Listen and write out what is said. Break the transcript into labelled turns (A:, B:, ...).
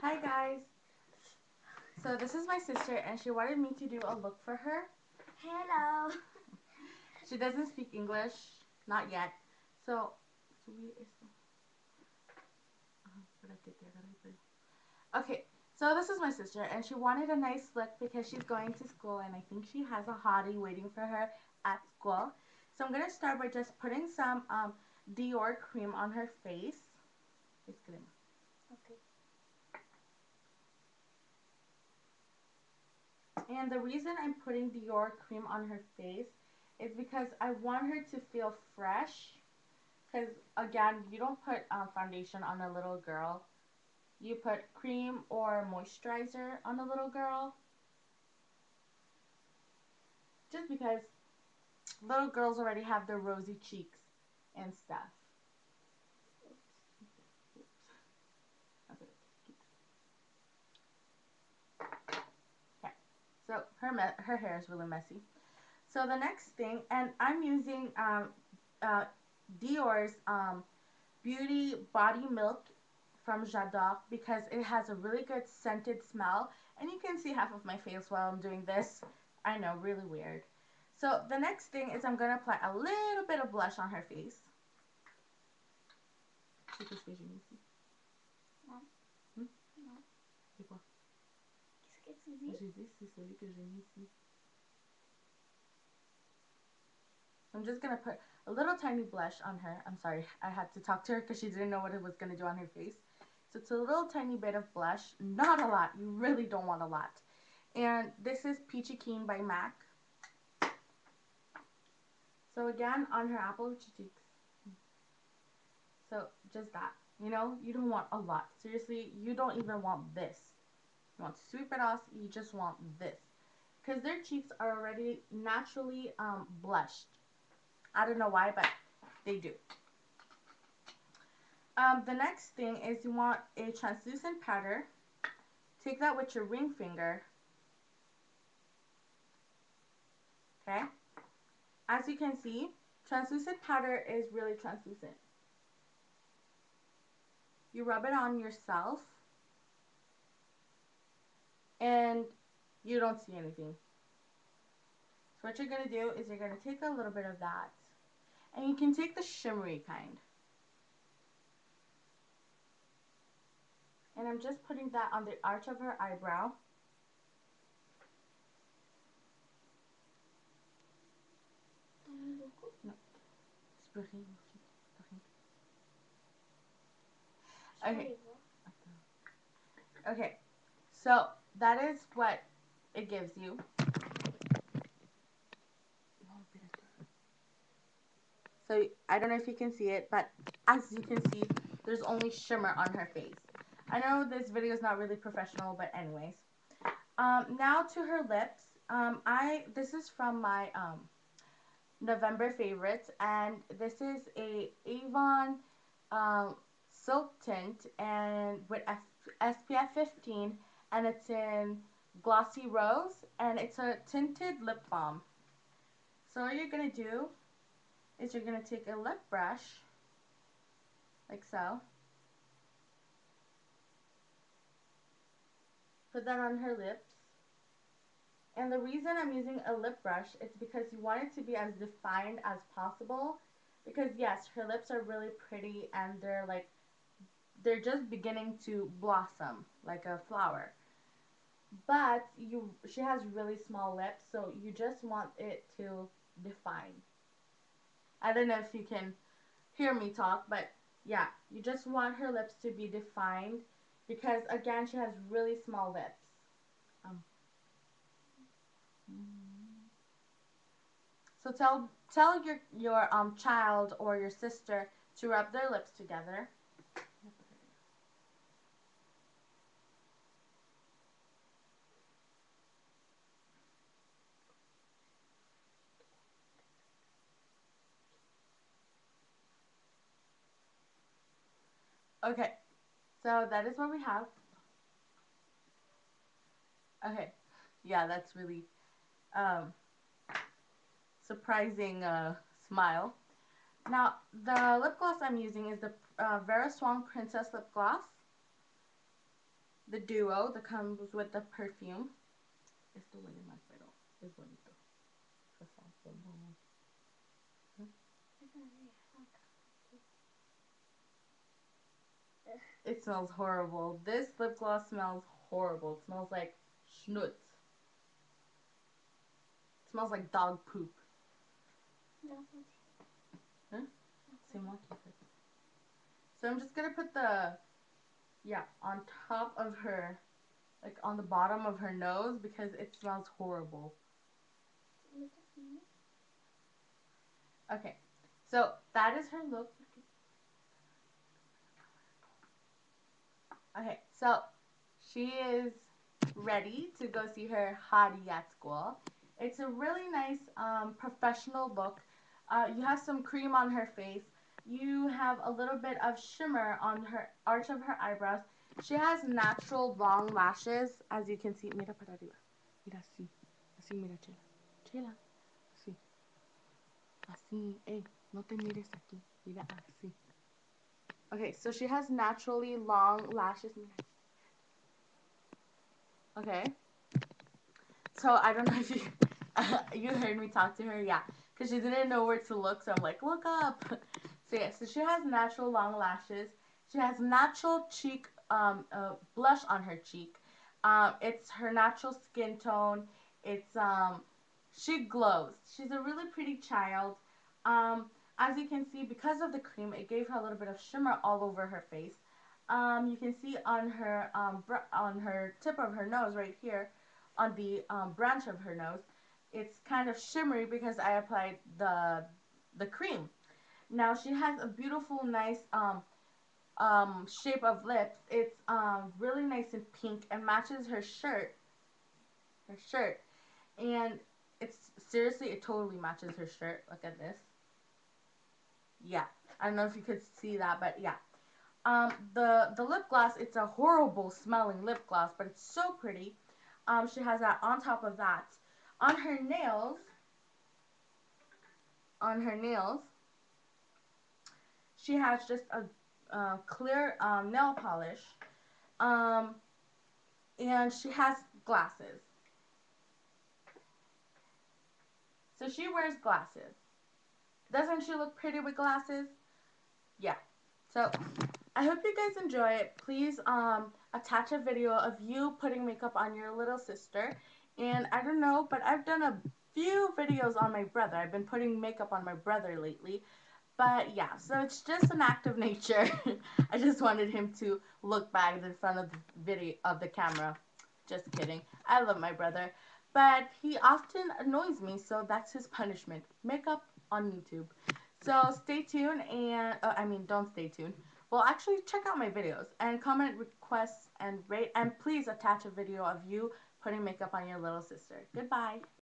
A: Hi guys. So this is my sister and she wanted me to do a look for her.
B: Hello.
A: She doesn't speak English, not yet. So. Okay, so this is my sister and she wanted a nice look because she's going to school and I think she has a hottie waiting for her at school. So I'm going to start by just putting some um, Dior cream on her face.
B: Okay.
A: And the reason I'm putting Dior cream on her face is because I want her to feel fresh. Because, again, you don't put uh, foundation on a little girl. You put cream or moisturizer on a little girl. Just because little girls already have their rosy cheeks and stuff. So her her hair is really messy. So the next thing, and I'm using um, uh, Dior's um, Beauty Body Milk from J'adore because it has a really good scented smell. And you can see half of my face while I'm doing this. I know, really weird. So the next thing is I'm going to apply a little bit of blush on her face. J'ai dit, c'est celui que j'ai mis ici. I'm just going to put a little tiny blush on her. I'm sorry, I had to talk to her because she didn't know what it was going to do on her face. So it's a little tiny bit of blush, not a lot. You really don't want a lot. And this is Peachy Keen by MAC. So again, on her apple cheeks. So just that. You know, you don't want a lot. Seriously, you don't even want this. You want to sweep it off, you just want this. Because their cheeks are already naturally um, blushed. I don't know why, but they do. Um, the next thing is you want a translucent powder. Take that with your ring finger. Okay? As you can see, translucent powder is really translucent. You rub it on yourself and you don't see anything. So what you're going to do is you're going to take a little bit of that and you can take the shimmery kind. And I'm just putting that on the arch of her eyebrow. Okay. Okay. So that is what it gives you. So I don't know if you can see it, but as you can see, there's only shimmer on her face. I know this video is not really professional, but anyways. Um, now to her lips. Um, I This is from my um, November favorites, and this is a Avon um, Silk Tint and with F SPF 15, and it's in Glossy Rose, and it's a tinted lip balm. So all you're going to do is you're going to take a lip brush, like so. Put that on her lips. And the reason I'm using a lip brush is because you want it to be as defined as possible. Because yes, her lips are really pretty and they're like, they're just beginning to blossom like a flower. But you, she has really small lips, so you just want it to define. I don't know if you can hear me talk, but yeah, you just want her lips to be defined because again, she has really small lips. Um, so tell tell your your um child or your sister to rub their lips together. Okay, so that is what we have. Okay, yeah, that's really um, surprising uh, smile. Now, the lip gloss I'm using is the uh, Vera Wang Princess Lip Gloss. the duo that comes with the perfume. Bonito. It smells horrible. This lip gloss smells horrible. It smells like schnutz. It smells like dog poop. Huh? Same one. So I'm just gonna put the, yeah, on top of her, like on the bottom of her nose because it smells horrible. Okay, so that is her look. Okay, so she is ready to go see her hottie at school. It's a really nice um, professional look. Uh, you have some cream on her face. You have a little bit of shimmer on her arch of her eyebrows. She has natural long lashes, as you can see. Mira para arriba. Mira así. Así, mira, Chela. Chela. Así. Así. Ey, no te mires aquí. Mira así. Okay, so she has naturally long lashes. Okay. So I don't know if you you heard me talk to her, yeah, because she didn't know where to look. So I'm like, look up. So yeah, so she has natural long lashes. She has natural cheek um, uh, blush on her cheek. Um, it's her natural skin tone. It's um, she glows. She's a really pretty child. Um, as you can see, because of the cream, it gave her a little bit of shimmer all over her face. Um, you can see on her um, on her tip of her nose right here, on the um, branch of her nose, it's kind of shimmery because I applied the the cream. Now she has a beautiful, nice um, um, shape of lips. It's um, really nice and pink and matches her shirt. Her shirt, and it's seriously, it totally matches her shirt. Look at this yeah. I don't know if you could see that, but yeah. Um, the, the lip gloss, it's a horrible smelling lip gloss, but it's so pretty. Um, she has that on top of that. On her nails, on her nails, she has just a uh, clear um, nail polish. Um, and she has glasses. So she wears glasses. Doesn't she look pretty with glasses? Yeah. So, I hope you guys enjoy it. Please um, attach a video of you putting makeup on your little sister. And I don't know, but I've done a few videos on my brother. I've been putting makeup on my brother lately. But yeah, so it's just an act of nature. I just wanted him to look back in front of the video of the camera. Just kidding. I love my brother. But he often annoys me, so that's his punishment. Makeup on YouTube. So stay tuned and, uh, I mean, don't stay tuned. Well, actually, check out my videos and comment requests and rate. And please attach a video of you putting makeup on your little sister. Goodbye.